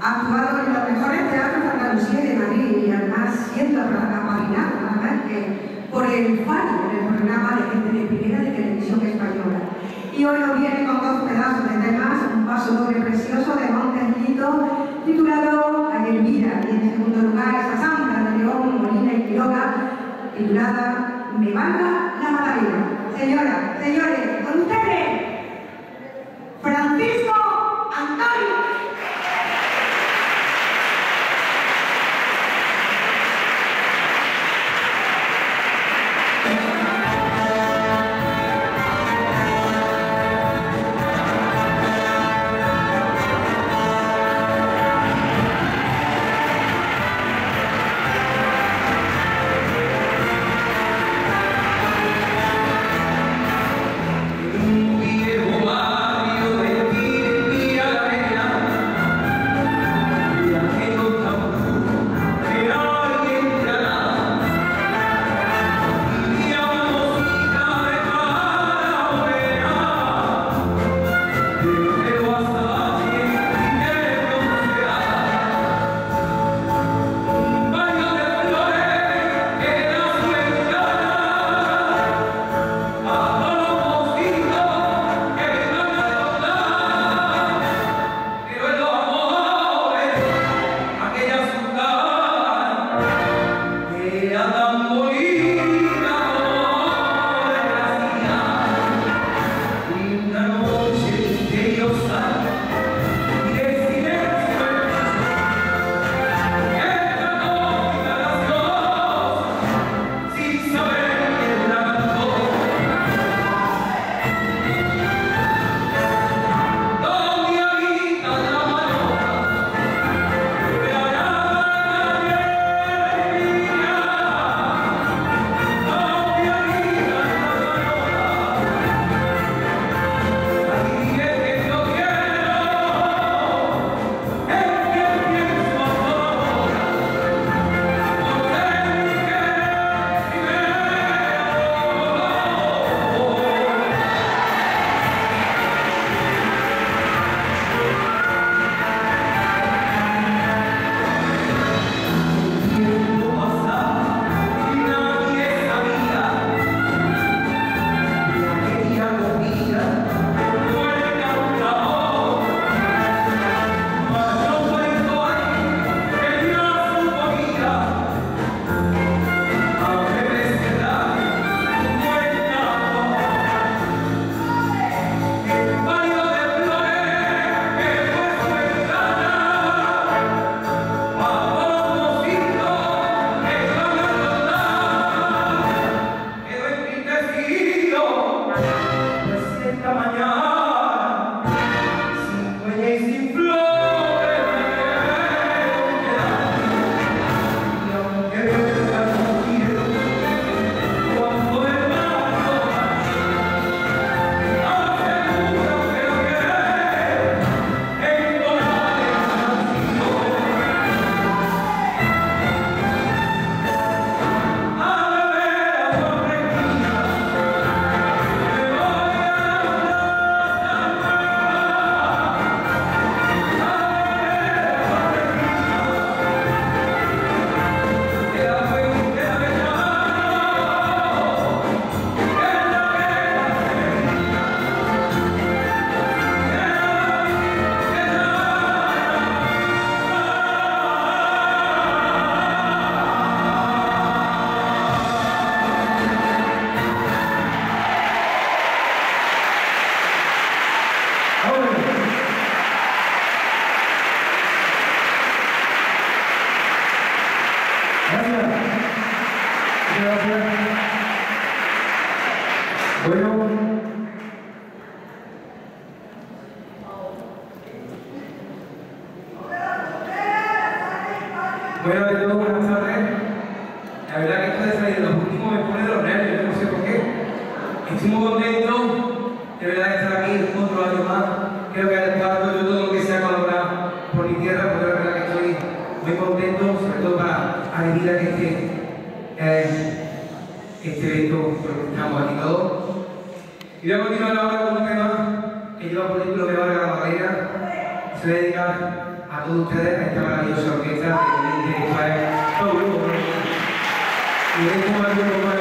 Actuado en los mejores teatros de Andalucía y de Madrid y además siendo que por el fallo del programa de gente de primera de televisión española. Y hoy nos viene con dos pedazos de temas, un paso doble precioso de Montesito titulado A Elvira y en segundo lugar esa santa de León, Molina y Quiroga titulada Me valga la Madalena. Señora, señores, con ustedes, Francisco Bueno, bueno, de todo, buenas tardes. La verdad que esto de los últimos me de los nervios, no sé por qué. Estoy muy contento de verdad de estar aquí otro año más. Creo que al estar yo todo lo que sea colaborar por mi tierra, porque la verdad que estoy muy contento, sobre todo para adherir a que este, eh, este evento por el que estamos aquí todos. Y voy a continuar ahora con un tema que lleva por título Me valga la barrera. Se dedica a todos ustedes, a esta maravillosa orquesta que tiene Israel Pablo. Y es como el maravilloso como el